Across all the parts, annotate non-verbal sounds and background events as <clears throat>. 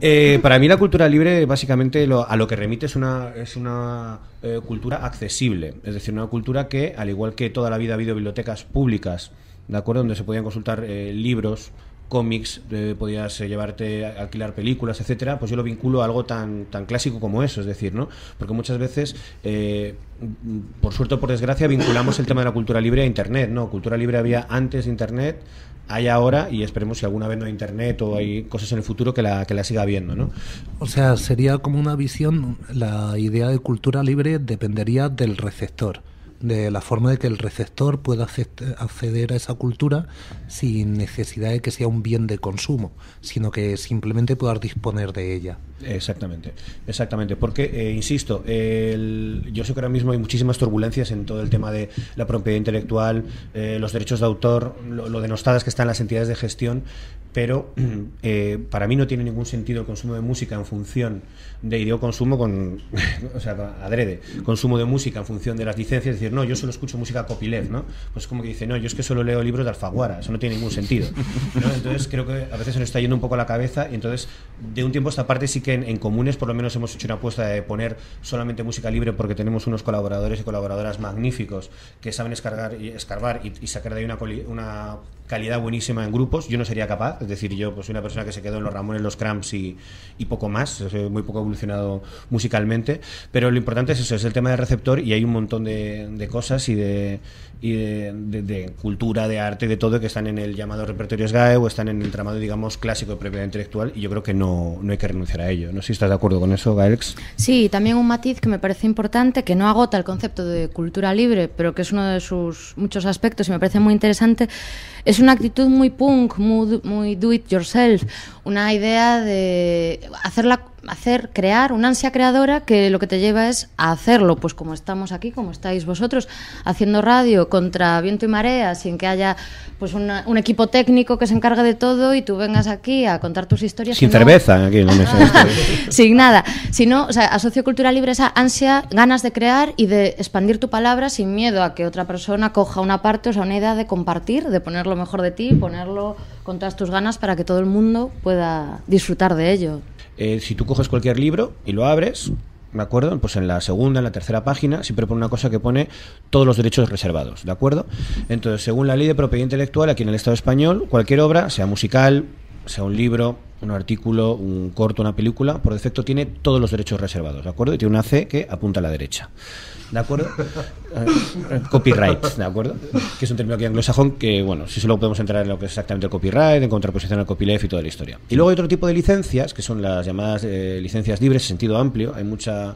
Eh, para mí la cultura libre básicamente a lo que remite es una, es una eh, cultura accesible, es decir, una cultura que, al igual que toda la vida ha habido bibliotecas públicas, ¿de acuerdo? Donde se podían consultar eh, libros, cómics, podías llevarte a alquilar películas, etcétera, pues yo lo vinculo a algo tan, tan clásico como eso, es decir, ¿no? Porque muchas veces, por suerte o por desgracia, vinculamos el tema de la cultura libre a Internet, ¿no? Cultura libre había antes de Internet, hay ahora y esperemos si alguna vez no hay internet o hay cosas en el futuro que la, que la siga habiendo, ¿no? O sea, sería como una visión, la idea de cultura libre dependería del receptor de la forma de que el receptor pueda acceder a esa cultura sin necesidad de que sea un bien de consumo, sino que simplemente pueda disponer de ella. Exactamente, exactamente. Porque, eh, insisto, yo sé que ahora mismo hay muchísimas turbulencias en todo el tema de la propiedad intelectual, eh, los derechos de autor, lo, denostadas que están las entidades de gestión, pero <clears throat> eh, para mí no tiene ningún sentido el consumo de música en función de, y consumo con, <laughs> o sea, adrede, consumo de música en función de las licencias, es decir, no, yo solo escucho música copyleft, ¿no? Pues como que dice, no, yo es que solo leo libros de Alfaguara, eso no tiene ningún sentido. Entonces creo que a veces se nos está yendo un poco la cabeza y entonces de un tiempo a esta parte sí que en, comunes por lo menos hemos hecho una apuesta de poner solamente música libre porque tenemos unos colaboradores y colaboradoras magníficos que saben escargar y escarbar y, sacar de ahí una, una calidad buenísima en grupos. Yo no sería capaz, es decir, yo pues soy una persona que se quedó en los Ramones, los Cramps y, y poco más, soy muy poco evolucionado musicalmente, pero lo importante es eso, es el tema del receptor y hay un montón de, de cosas y de y de, cultura, de arte, de todo que están en el llamado repertorio SGAE o están en el tramado, digamos, clásico de propiedad intelectual y yo creo que no, no hay que renunciar a ello. No sé si estás de acuerdo con eso, Gaelx. Sí, también un matiz que me parece importante, que no agota el concepto de cultura libre, pero que es uno de sus muchos aspectos y me parece muy interesante, es una actitud muy punk, muy, do it yourself, una idea de hacerla hacer, crear, una ansia creadora que lo que te lleva es a hacerlo, pues como estamos aquí, como estáis vosotros, haciendo radio contra viento y marea, sin que haya pues un equipo técnico que se encargue de todo y tú vengas aquí a contar tus historias. Sin cerveza, aquí no me <laughs> Sin nada. Sino, o sea, a Sociocultura Libre esa ansia, ganas de crear y de expandir tu palabra sin miedo a que otra persona coja una parte, o sea, una idea de compartir, de poner lo mejor de ti, ponerlo con todas tus ganas para que todo el mundo pueda disfrutar de ello. Eh, si tú coges cualquier libro y lo abres, ¿de acuerdo? Pues en la segunda, en la tercera página, siempre pone una cosa que pone todos los derechos reservados, ¿de acuerdo? Entonces, según la ley de propiedad intelectual, aquí en el Estado español, cualquier obra, sea musical, sea un libro, un artículo, un corto, una película, por defecto tiene todos los derechos reservados, ¿de acuerdo? Y tiene una C que apunta a la derecha. ¿de acuerdo? <laughs> Eh, copyright, ¿de acuerdo? Que es un término aquí anglosajón que, bueno, si solo podemos entrar en lo que es exactamente el copyright, en contraposición al copyleft y toda la historia. Y luego hay otro tipo de licencias, que son las llamadas eh, licencias libres en sentido amplio. Hay mucha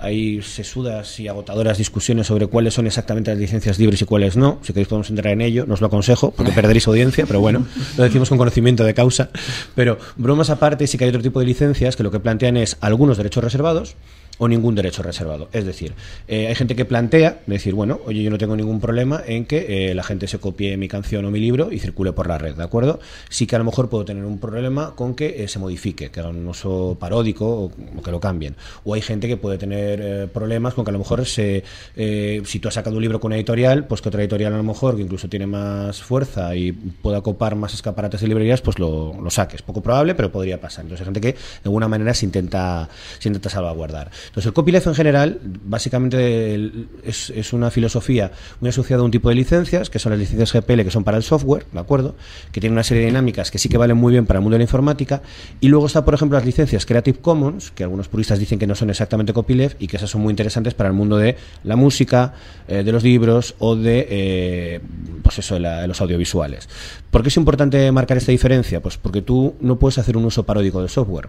hay sesudas y agotadoras discusiones sobre cuáles son exactamente las licencias libres y cuáles no. Si queréis podemos entrar en ello, no os lo aconsejo porque perderéis audiencia, pero bueno, lo decimos con conocimiento de causa. Pero bromas aparte, sí que hay otro tipo de licencias que lo que plantean es algunos derechos reservados o ningún derecho reservado. Es decir, eh, hay gente que plantea decir, bueno, oye, yo no tengo ningún problema en que eh, la gente se copie mi canción o mi libro y circule por la red, ¿de acuerdo? Sí que a lo mejor puedo tener un problema con que eh, se modifique, que haga un uso paródico o, que lo cambien. O hay gente que puede tener problemas con que a lo mejor se, si tú has sacado un libro con una editorial, pues que otra editorial a lo mejor que incluso tiene más fuerza y pueda copar más escaparates de librerías, pues lo, lo saques. Poco probable, pero podría pasar. Entonces hay gente que de alguna manera se intenta, se intenta salvaguardar. Entonces, el copyleft en general, básicamente es, una filosofía muy asociada a un tipo de licencias, que son las licencias GPL, que son para el software, ¿de acuerdo? Que tienen una serie de dinámicas que sí que valen muy bien para el mundo de la informática. Y luego está, por ejemplo, las licencias Creative Commons, que algunos puristas dicen que no son exactamente copyleft y que esas son muy interesantes para el mundo de la música, eh, de los libros o de, eh, pues eso, los audiovisuales. ¿Por qué es importante marcar esta diferencia? Pues porque tú no puedes hacer un uso paródico del software.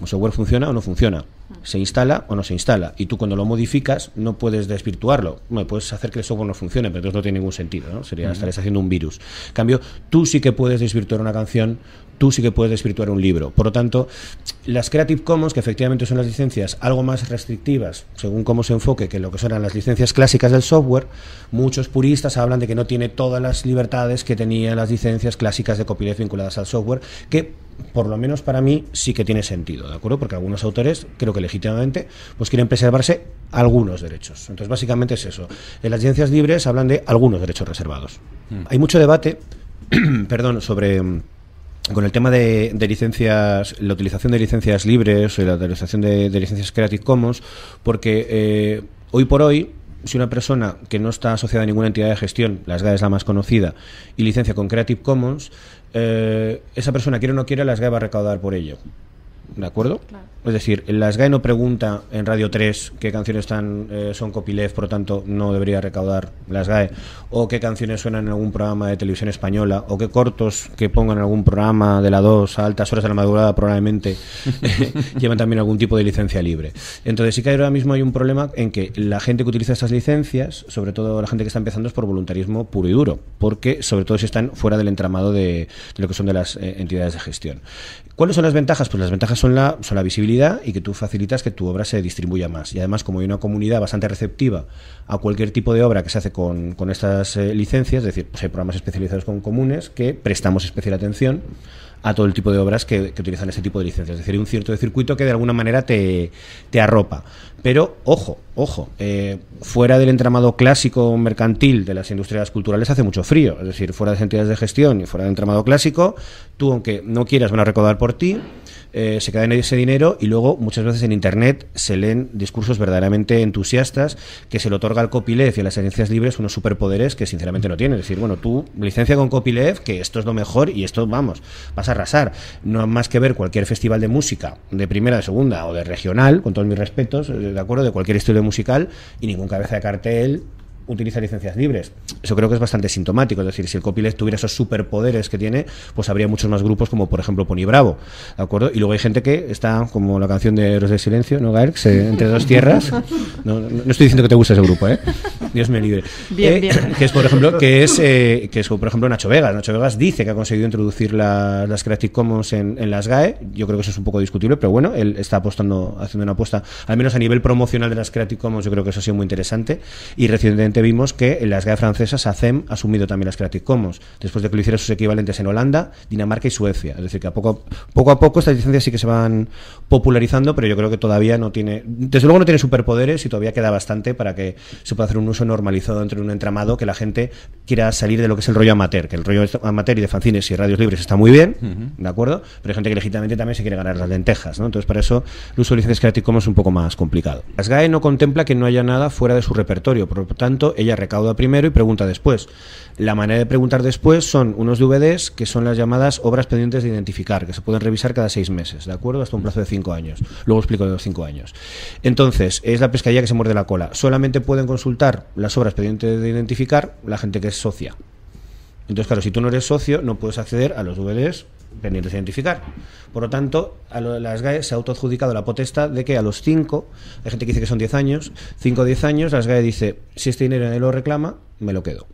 El software funciona o no funciona, se instala o no se instala. Y tú cuando lo modificas no puedes desvirtuarlo. No, puedes hacer que el software no funcione, pero entonces no tiene ningún sentido. ¿no? Sería, estarías haciendo un virus. En cambio, tú sí que puedes desvirtuar una canción, tú sí que puedes desvirtuar un libro. Por lo tanto, las Creative Commons, que efectivamente son las licencias algo más restrictivas, según cómo se enfoque, que lo que son las licencias clásicas del software, muchos puristas hablan de que no tiene todas las libertades que tenían las licencias clásicas de copyleft vinculadas al software, que por lo menos para mí sí que tiene sentido, ¿de acuerdo? Porque algunos autores, creo que legítimamente, pues quieren preservarse algunos derechos. Entonces, básicamente es eso. En las licencias libres hablan de algunos derechos reservados. Mm. Hay mucho debate, <clears throat> perdón, sobre con el tema de, licencias, la utilización de licencias libres, la utilización de, licencias Creative Commons, porque eh, hoy por hoy si una persona que no está asociada a ninguna entidad de gestión, la SGAE es la más conocida, y licencia con Creative Commons, eh, esa persona quiere o no quiere, la SGAE va a recaudar por ello. ¿De acuerdo? Es decir, la SGAE no pregunta en Radio 3 qué canciones están, eh, son copyleft, por lo tanto no debería recaudar la SGAE, o qué canciones suenan en algún programa de televisión española, o qué cortos que pongan en algún programa de la 2 a altas horas de la madrugada probablemente <laughs> llevan también algún tipo de licencia libre. Entonces sí que ahora mismo hay un problema en que la gente que utiliza estas licencias, sobre todo la gente que está empezando, es por voluntarismo puro y duro, porque sobre todo si están fuera del entramado de, lo que son de las eh, entidades de gestión. ¿Cuáles son las ventajas? Pues las ventajas son la, son la visibilidad y que tú facilitas que tu obra se distribuya más. Y además, como hay una comunidad bastante receptiva a cualquier tipo de obra que se hace con, con estas eh, licencias, es decir, pues hay programas especializados con comunes que prestamos especial atención a todo el tipo de obras que, utilizan ese tipo de licencias. Es decir, hay un cierto de circuito que de alguna manera te, te arropa. Pero, ojo, ojo, eh, fuera del entramado clásico mercantil de las industrias culturales hace mucho frío. Es decir, fuera de las entidades de gestión y fuera del entramado clásico, tú, aunque no quieras, van a recaudar por ti. Eh, se queda en ese dinero y luego muchas veces en Internet se leen discursos verdaderamente entusiastas que se le otorga al copyleft y a las agencias libres unos superpoderes que sinceramente no tienen. Es decir, bueno, tú licencia con copyleft que esto es lo mejor y esto, vamos, vas a arrasar. No más que ver cualquier festival de música, de primera, de segunda o de regional, con todos mis respetos, eh, de acuerdo, de cualquier estilo musical y ningún cabeza de cartel utiliza licencias libres. Eso creo que es bastante sintomático. Es decir, si el copyleft tuviera esos superpoderes que tiene, pues habría muchos más grupos como, por ejemplo, Pony Bravo. ¿De acuerdo? Y luego hay gente que está, como la canción de Héroes del Silencio, ¿no, Gael? <laughs> entre dos tierras. No, no, estoy diciendo que te guste ese grupo, ¿eh? Dios me libre. Bien, eh, bien. Que es, por ejemplo, que es, eh, que es, por ejemplo, Nacho Vegas. Nacho Vegas dice que ha conseguido introducir las Creative Commons en, en, las GAE. Yo creo que eso es un poco discutible, pero bueno, él está apostando, haciendo una apuesta, al menos a nivel promocional de las Creative Commons, yo creo que eso ha sido muy interesante. Y recientemente vimos que en las GAE francesas, ACEM ha asumido también las Creative Commons, después de que lo hicieran sus equivalentes en Holanda, Dinamarca y Suecia. Es decir, que a poco, poco a poco estas licencias sí que se van popularizando, pero yo creo que todavía no tiene, desde luego no tiene superpoderes y todavía queda bastante para que se pueda hacer un uso normalizado entre un entramado que la gente quiera salir de lo que es el rollo amateur, que el rollo amateur y de fanzines y radios libres está muy bien, ¿de acuerdo? Pero hay gente que legítimamente también se quiere ganar las lentejas, ¿no? Entonces, para eso el uso de licencias Creative Commons es un poco más complicado. Las GAE no contempla que no haya nada fuera de su repertorio, por lo tanto, ella recauda primero y pregunta después. La manera de preguntar después son unos DVDs que son las llamadas obras pendientes de identificar, que se pueden revisar cada seis meses, ¿de acuerdo? Hasta un plazo de cinco años. Luego explico de los cinco años. Entonces, es la pescadilla que se muerde la cola. Solamente pueden consultar las obras pendientes de identificar la gente que es socia. Entonces, claro, si tú no eres socio, no puedes acceder a los DVDs pendientes de identificar. Por lo tanto, a las GAE se ha autoadjudicado la potestad de que a los 5, hay gente que dice que son 10 años, 5 o 10 años, las GAE dice, si este dinero nadie lo reclama, me lo quedo.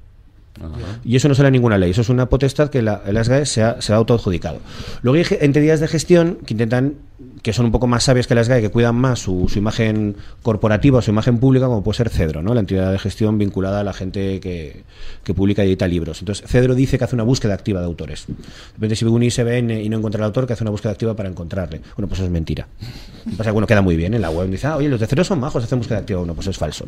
Y eso no sale en ninguna ley, eso es una potestad que la, las GAE se ha, se ha autoadjudicado. Luego hay entidades de gestión que intentan que son un poco más sabias que las GAE, que cuidan más su, imagen corporativa, su imagen pública, como puede ser Cedro, ¿no? la entidad de gestión vinculada a la gente que, publica y edita libros. Entonces, Cedro dice que hace una búsqueda activa de autores. Depende si ve un y no encuentra el autor, que hace una búsqueda activa para encontrarle. Bueno, pues eso es mentira. Pasa que, bueno, queda muy bien en la web. Dice, ah, oye, los de Cedro son majos, hacen búsqueda activa. Bueno, pues es falso.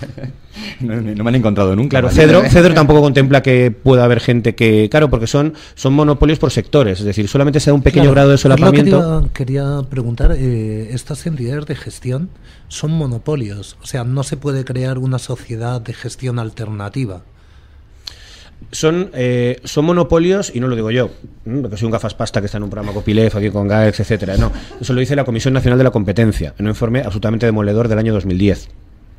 <laughs> No, me han encontrado nunca. Claro, Cedro, <laughs> Cedro tampoco contempla que pueda haber gente que. Claro, porque son, son monopolios por sectores, es decir, solamente se da un pequeño grado de solapamiento. quería, preguntar: eh, ¿estas entidades de gestión son monopolios? O sea, no se puede crear una sociedad de gestión alternativa. Son, eh, son monopolios, y no lo digo yo, porque soy un gafas pasta que está en un programa Copilef, aquí con GAEX, etcétera. No, eso lo dice la Comisión Nacional de la Competencia, en un informe absolutamente demoledor del año 2010.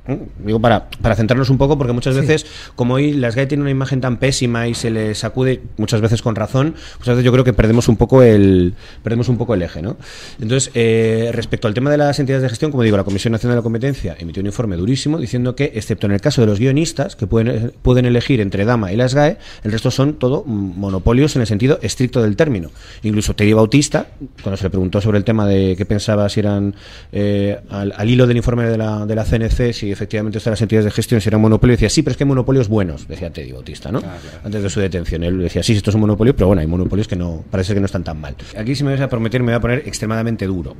Digo, para, para centrarnos un poco, porque muchas veces, como hoy las GAE tienen una imagen tan pésima y se les sacude, muchas veces con razón, muchas veces yo creo que perdemos un poco el, perdemos un poco el eje. ¿no? Entonces, eh, respecto al tema de las entidades de gestión, como digo, la Comisión Nacional de la Competencia emitió un informe durísimo diciendo que, excepto en el caso de los guionistas, que pueden, pueden elegir entre Dama y las GAE, el resto son todo monopolios en el sentido estricto del término. Incluso Teddy Bautista, cuando se le preguntó sobre el tema de qué pensaba si eran, eh, al, hilo del informe de la, de la CNC, si efectivamente estas las entidades de gestión si era un monopolio, decía, sí, pero es que hay monopolios buenos, decía Teddy Bautista, ¿no? Ah, claro. Antes de su detención. Él decía, sí, esto es un monopolio, pero bueno, hay monopolios que no, parece que no están tan mal. Aquí si me vais a prometer me voy a poner extremadamente duro.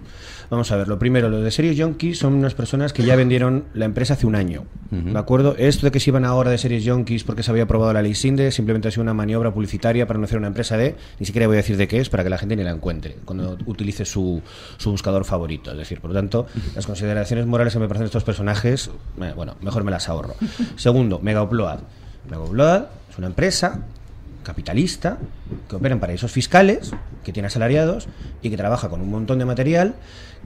Vamos a ver, lo primero, los de Series Junkies son unas personas que ya vendieron la empresa hace un año, ¿de acuerdo? Esto de que se iban ahora de Series Junkies porque se había aprobado la ley SINDE simplemente ha sido una maniobra publicitaria para no hacer una empresa de, ni siquiera voy a decir de qué es, para que la gente ni la encuentre cuando utilice su, su buscador favorito. Es decir, por lo tanto, las consideraciones morales que me parecen estos personajes, bueno, mejor me las ahorro. Segundo, Mega Upload. Mega Upload es una empresa capitalista que opera en paraísos fiscales, que tiene asalariados y que trabaja con un montón de material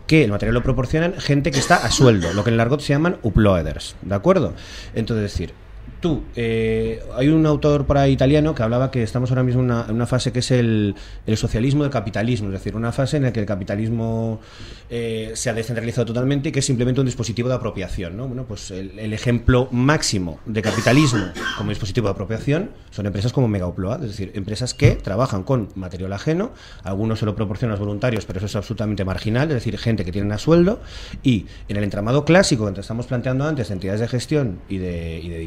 que el material lo proporcionan gente que está a sueldo, lo que en el argot se llaman uploaders, ¿de acuerdo? Entonces, decir, tú, eh, hay un autor por ahí italiano que hablaba que estamos ahora mismo en una, una fase que es el, el socialismo del capitalismo, es decir, una fase en la que el capitalismo eh, se ha descentralizado totalmente y que es simplemente un dispositivo de apropiación. ¿no? Bueno, pues el, el ejemplo máximo de capitalismo como dispositivo de apropiación son empresas como Mega Upload, es decir, empresas que trabajan con material ajeno, algunos se lo proporcionan a los voluntarios, pero eso es absolutamente marginal, es decir, gente que tienen a sueldo, y en el entramado clásico que estamos planteando antes de entidades de gestión y de, y de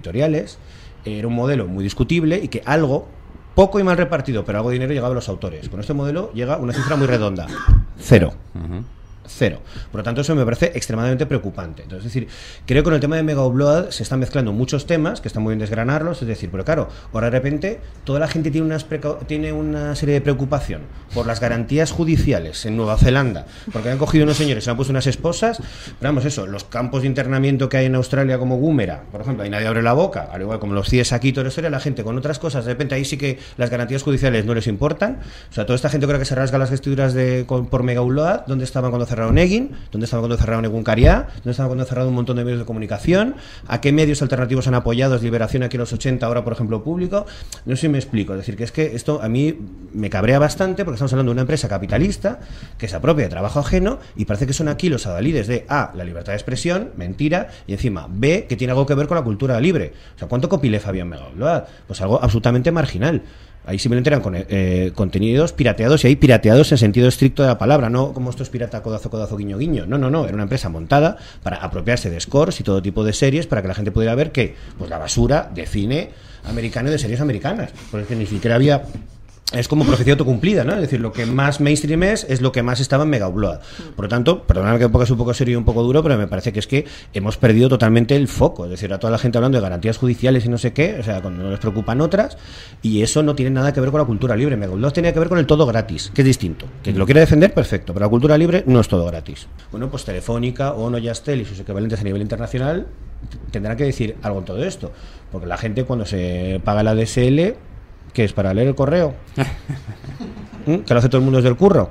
era un modelo muy discutible y que algo, poco y mal repartido, pero algo de dinero llegaba a los autores. Con este modelo llega una cifra muy redonda. Cero. Cero. Por lo tanto, eso me parece extremadamente preocupante. Entonces, es decir, creo que con el tema de Mega Upload se están mezclando muchos temas, que están muy bien desgranarlos, es decir, pero claro, ahora de repente toda la gente tiene, una serie de preocupación por las garantías judiciales en Nueva Zelanda, porque han cogido unos señores, se han puesto unas esposas, pero vamos, eso, los campos de internamiento que hay en Australia como Gúmera, por ejemplo, ahí nadie abre la boca, al igual como los CIES aquí, toda la historia, la gente con otras cosas, de repente ahí sí que las garantías judiciales no les importan, o sea, toda esta gente creo que se rasga las vestiduras por Mega Upload, ¿dónde estaban cuando cerraron Egin? ¿Dónde estaban cuando cerraron Egun Cariá? ¿Dónde estaban cuando cerraron un montón de medios de comunicación? ¿A qué medios alternativos han apoyado? ¿Es Liberación aquí en los 80, ahora por ejemplo Público? No sé si me explico, es decir, que es que esto a mí me cabrea bastante porque estamos hablando de una empresa capitalista que se apropia de trabajo ajeno y parece que son aquí los adalides de A, la libertad de expresión, mentira, y encima B, que tiene algo que ver con la cultura libre. O sea, ¿cuánto copyleft había en? Pues algo absolutamente marginal. Ahí simplemente eran eh, contenidos pirateados y ahí pirateados en sentido estricto de la palabra, no como esto es pirata codazo, codazo, guiño, guiño. No, no, no, era una empresa montada para apropiarse de scores y todo tipo de series para que la gente pudiera ver que, pues la basura de cine americano y de series americanas. Porque ni siquiera había es como profecía autocumplida, ¿no? Es decir, lo que más mainstream es, es lo que más estaba en Mega Upload. Por lo tanto, perdóname que pongas un poco serio y un poco duro, pero me parece que es que hemos perdido totalmente el foco. Es decir, a toda la gente hablando de garantías judiciales y no sé qué, o sea, cuando no les preocupan otras, y eso no tiene nada que ver con la cultura libre. Mega Upload tenía que ver con el todo gratis, que es distinto. Que lo quiere defender, perfecto, pero la cultura libre no es todo gratis. Bueno, pues Telefónica, Ono, Yastel y sus equivalentes a nivel internacional tendrán que decir algo en todo esto. Porque la gente cuando se paga la DSL, que es para leer el correo, <laughs> ¿Mm? que lo hace todo el mundo desde el curro.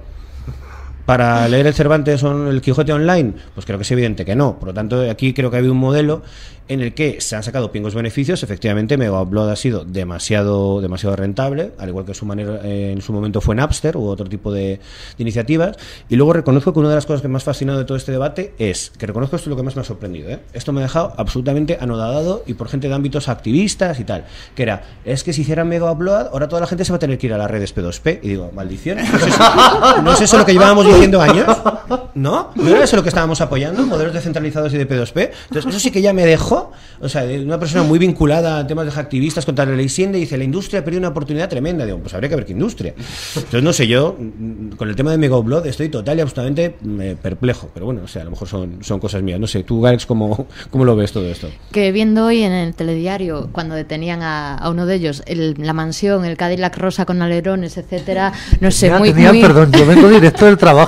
Para leer el Cervantes o el Quijote online, pues creo que es evidente que no. Por lo tanto, aquí creo que ha habido un modelo en el que se han sacado pingos beneficios. Efectivamente, Mega Upload ha sido demasiado, demasiado rentable, al igual que su manera, eh, en su momento fue Napster u otro tipo de, iniciativas. Y luego reconozco que una de las cosas que me ha fascinado de todo este debate es que reconozco esto es lo que más me ha sorprendido. ¿eh? Esto me ha dejado absolutamente anodadado y por gente de ámbitos activistas y tal. Que era, es que si hicieran Mega Upload, ahora toda la gente se va a tener que ir a las redes P2P. Y digo, maldición, ¿no es eso, ¿no es eso lo que llevábamos diciendo años? <laughs> ¿No? ¿No era eso lo que estábamos apoyando? Modelos descentralizados y de P2P. Entonces, eso sí que ya me dejó, o sea, una persona muy vinculada a temas de activistas contra la ley Siende, dice, la industria ha perdido una oportunidad tremenda. Digo, pues habría que ver qué industria. Entonces, no sé, yo mm, con el tema de Mega Upload estoy total y absolutamente mm, perplejo. Pero bueno, o sea, a lo mejor son, son cosas mías. No sé, tú, Garex, ¿cómo, ¿cómo lo ves todo esto? Que viendo hoy en el telediario, cuando detenían a, a uno de ellos, el- la mansión, el Cadillac rosa con alerones, etcétera, no sé, Tenía- muy, tenía- muy- perdón, yo vengo directo del trabajo.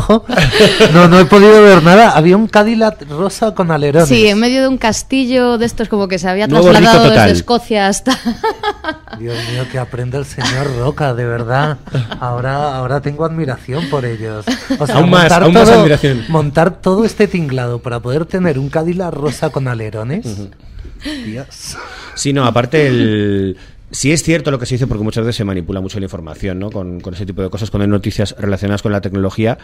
No, no he podido ver nada. Había un Cadillac rosa con alerones. Sí, en medio de un castillo de estos como que se había Nuevo trasladado desde Escocia hasta... <laughs> Dios mío, que aprenda el señor Roca, de verdad. Ahora, ahora tengo admiración por ellos. O sea, Aún más, montar aún más todo- admiración. Montar todo este tinglado para poder tener un Cadillac rosa con alerones. Dios. Sí, no, aparte el... Sí es cierto lo que se dice porque muchas veces se manipula mucho la información, ¿no? Con, con ese tipo de cosas, cuando hay noticias relacionadas con la tecnología.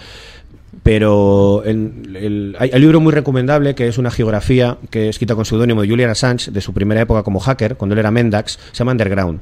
Pero en el- hay, un libro muy recomendable que es una geografía que es escrita con seudónimo de Julian Assange de su primera época como hacker, cuando él era Mendax, se llama Underground.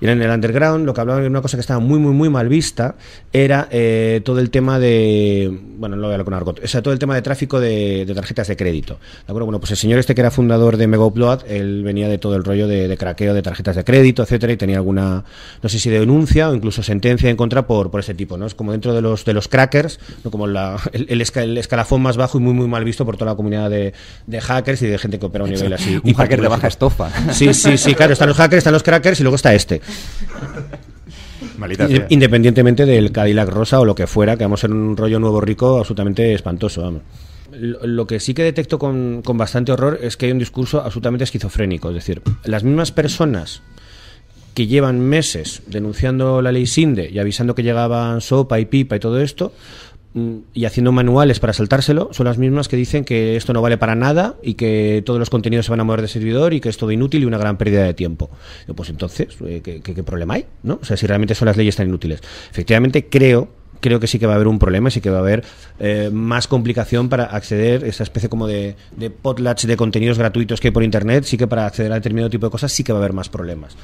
Y en el Underground lo que hablaba de una cosa que estaba muy, muy, muy mal vista era eh, todo el tema de. Bueno, no voy a hablar con argot. O sea, todo el tema de tráfico de, de tarjetas de crédito. ¿De? Bueno, pues el señor este que era fundador de Mega Upload, él venía de todo el rollo de, de craqueo de tarjetas de crédito, etcétera, y tenía alguna, no sé si denuncia o incluso sentencia en contra por, por ese tipo, ¿no? Es como dentro de los, de los crackers, ¿no? como la, el, el esca- el escalafón más bajo y muy, muy mal visto por toda la comunidad de, de hackers y de gente que opera a un nivel así. Un hacker de baja estofa. Sí, sí, sí, claro, están los hackers, están los crackers y luego está este. Independientemente del Cadillac rosa o lo que fuera, que vamos a ser un rollo nuevo rico absolutamente espantoso. vamos. Lo, que sí que detecto con, con bastante horror es que hay un discurso absolutamente esquizofrénico. Es decir, las mismas personas que llevan meses denunciando la ley Sinde y avisando que llegaban sopa y pipa y todo esto, y haciendo manuales para saltárselo, son las mismas que dicen que esto no vale para nada y que todos los contenidos se van a mover de servidor y que es todo inútil y una gran pérdida de tiempo. Pues entonces, eh, ¿qué, qué- problema hay? ¿no? O sea, si realmente son las leyes tan inútiles. Efectivamente, creo creo que sí que va a haber un problema sí que va a haber eh, más complicación para acceder a esa especie como de, de potlatch de contenidos gratuitos que hay por internet, sí que para acceder a determinado tipo de cosas sí que va a haber más problemas.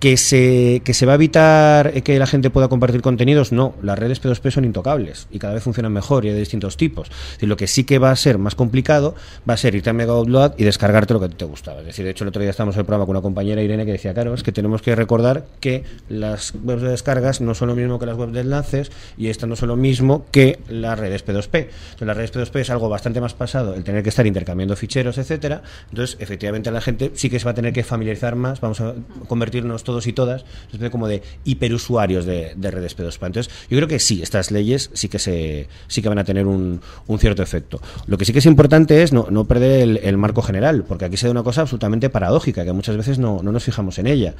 ¿Que se, ¿Que se va a evitar eh, que la gente pueda compartir contenidos? No, las redes P2P son intocables y cada vez funcionan mejor y hay de distintos tipos. Lo que sí que va a ser más complicado va a ser irte a Mega Upload y descargarte lo que te gustaba. Es decir, de hecho, el otro día estábamos en el programa con una compañera Irene que decía, claro, es que tenemos que recordar que las webs de descargas no son lo mismo que las webs de enlaces y estas no son lo mismo que las redes P2P. Entonces, las redes P2P es algo bastante más pasado, el tener que estar intercambiando ficheros, etcétera. Entonces, efectivamente, la gente sí que se va a tener que familiarizar más, vamos a convertirnos todos y todas, como de hiperusuarios de, de redes P2P. Entonces, yo creo que sí, estas leyes sí que se sí que van a tener un, un cierto efecto. Lo que sí que es importante es no, no perder el, marco general, porque aquí se da una cosa absolutamente paradójica, que muchas veces no, no nos fijamos en ella.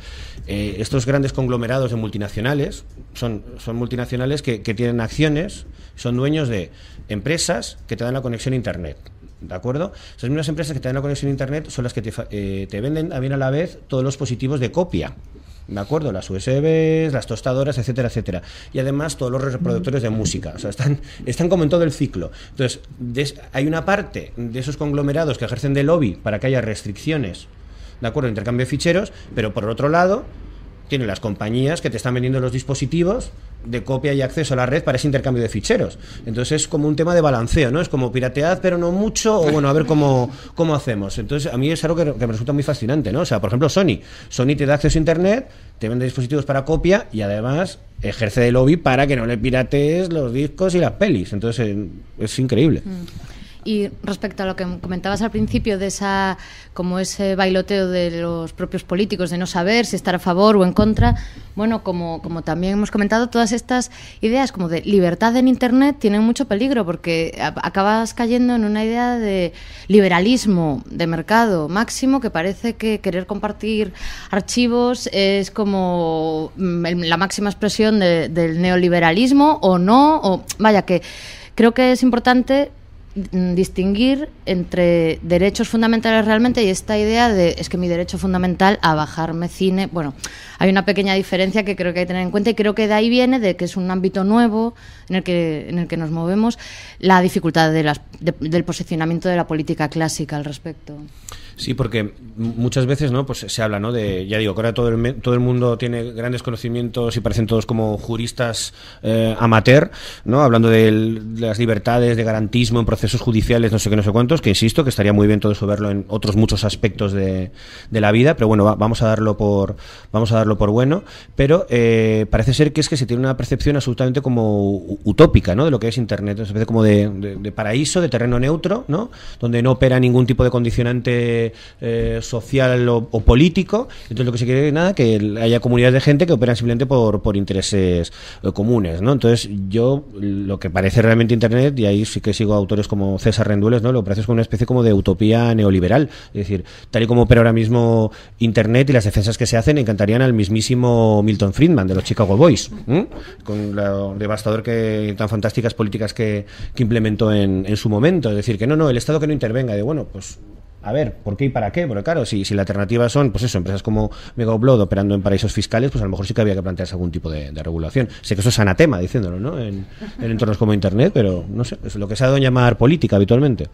Eh, estos grandes conglomerados de multinacionales son, son multinacionales que, que tienen acciones, son dueños de empresas que te dan la conexión a Internet. ¿De acuerdo? Esas mismas empresas que te dan la conexión a Internet son las que te, eh, te venden también a la vez todos los dispositivos de copia. ¿De acuerdo? Las USBs, las tostadoras, etcétera, etcétera. Y además todos los reproductores de música. O sea, están, están como en todo el ciclo. Entonces, des- hay una parte de esos conglomerados que ejercen de lobby para que haya restricciones, ¿de acuerdo? Intercambio de ficheros, pero por otro lado, tienen las compañías que te están vendiendo los dispositivos de copia y acceso a la red para ese intercambio de ficheros. Entonces es como un tema de balanceo, ¿no? Es como piratead, pero no mucho, o bueno, a ver cómo, cómo hacemos. Entonces a mí es algo que, me resulta muy fascinante, ¿no? O sea, por ejemplo, Sony. Sony te da acceso a Internet, te vende dispositivos para copia y además ejerce de lobby para que no le piratees los discos y las pelis. Entonces es increíble. Y respecto a lo que comentabas al principio de esa como ese bailoteo de los propios políticos de no saber si estar a favor o en contra, bueno, como, como también hemos comentado, todas estas ideas como de libertad en internet tienen mucho peligro porque acabas cayendo en una idea de liberalismo de mercado máximo que parece que querer compartir archivos es como mm, la máxima expresión de- del neoliberalismo o no, o vaya que creo que es importante distinguir entre derechos fundamentales realmente y esta idea de es que mi derecho fundamental a bajarme cine, bueno, hay una pequeña diferencia que creo que hay que tener en cuenta y creo que de ahí viene de que es un ámbito nuevo en el que en el que nos movemos la dificultad de las, de- del posicionamiento de la política clásica al respecto. Sí, porque muchas veces no pues se habla no de ya digo que ahora todo el todo el mundo tiene grandes conocimientos y parecen todos como juristas eh, amateur no hablando de, las libertades de garantismo en procesos judiciales no sé qué no sé cuántos que insisto que estaría muy bien todo eso verlo en otros muchos aspectos de, de la vida pero bueno va- vamos a darlo por vamos a darlo por bueno. Pero eh, parece ser que es que se tiene una percepción absolutamente como utópica no de lo que es internet una especie como de, de- de paraíso de terreno neutro no donde no opera ningún tipo de condicionante eh, social o, político. Entonces lo que se quiere es nada que haya comunidades de gente que operan simplemente por, por intereses eh, comunes no entonces yo lo que parece realmente internet y ahí sí que sigo autores como César Rendueles no lo parece como una especie como de utopía neoliberal. Es decir tal y como opera ahora mismo internet y las defensas que se hacen encantarían al mismísimo Milton Friedman de los Chicago Boys con lo devastador que tan fantásticas políticas que, que implementó en, en su momento. Es decir que no no el Estado que no intervenga. De bueno pues a ver, ¿por qué y para qué? Porque claro, si, si la alternativa son, pues eso, empresas como Mega Upload operando en paraísos fiscales, pues a lo mejor sí que había que plantearse algún tipo de, de regulación. Sé que eso es anatema diciéndolo, ¿no? En, en entornos como Internet, pero no sé, es lo que se ha dado en llamar política habitualmente.